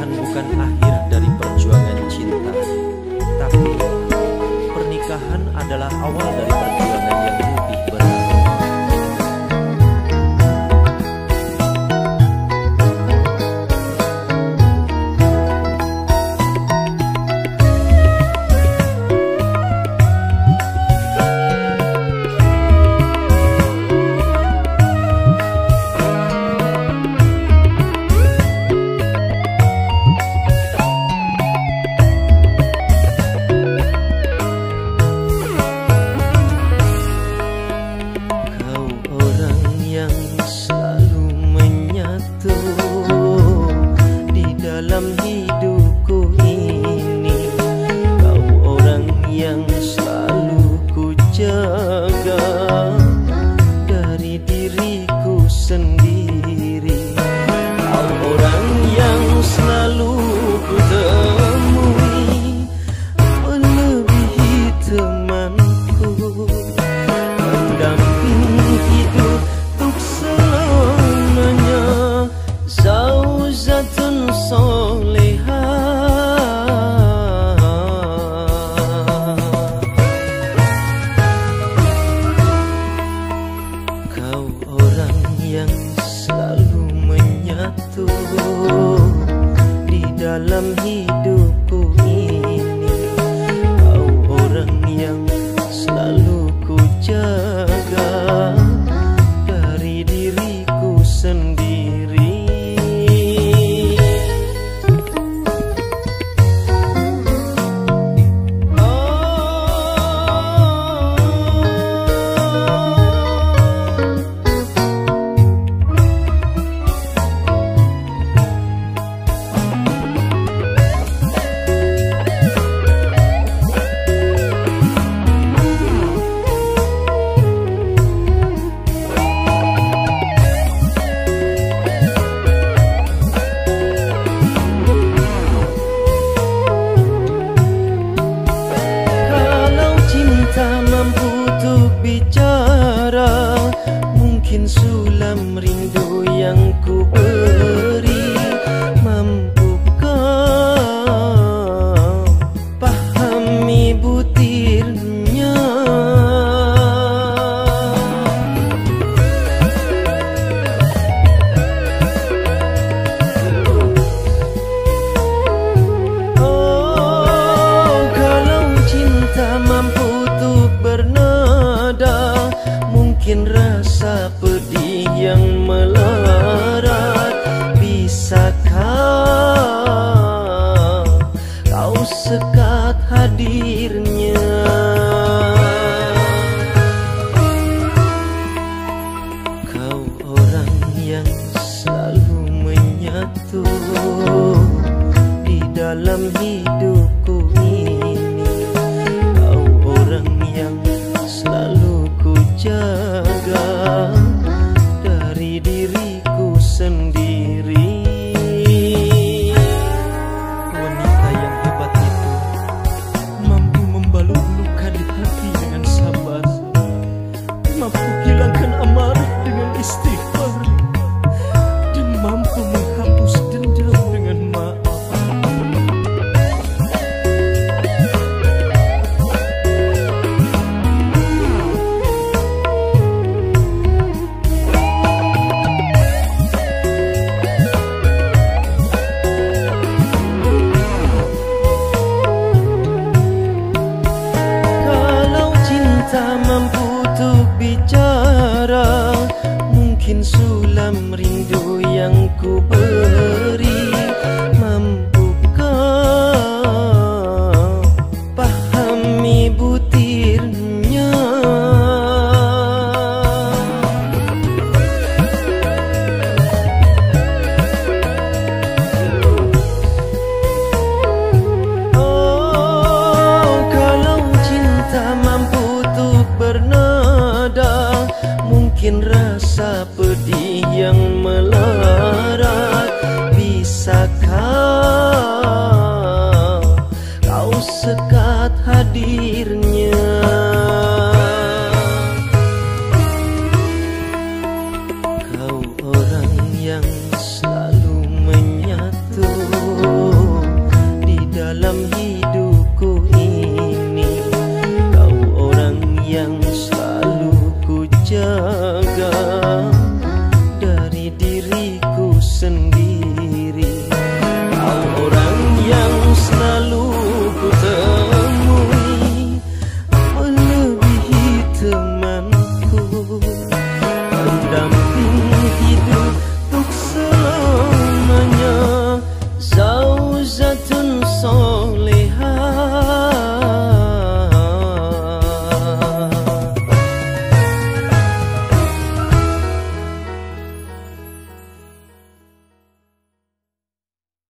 pernikahan bukan akhir dari perjuangan cinta, tapi pernikahan adalah awal dari perjuangan jaga dari diriku sendiri. Orang yang selalu ku temui melebihi temanku pendamping hidup untuk selamanya Zauzatun yang selalu menyatu Di dalam hidupku cinta mampu untuk bicara. Mungkin sulam rindu yang ku beri Mungkin rasa pedih yang melarat Bisakah kau sekat hadirnya? Kau orang yang selalu menyatu di dalam hidupku pedih yang melarat. Bisakah kau sekat hadirnya? Kau orang yang selalu menyatu di dalam hidup And sendiri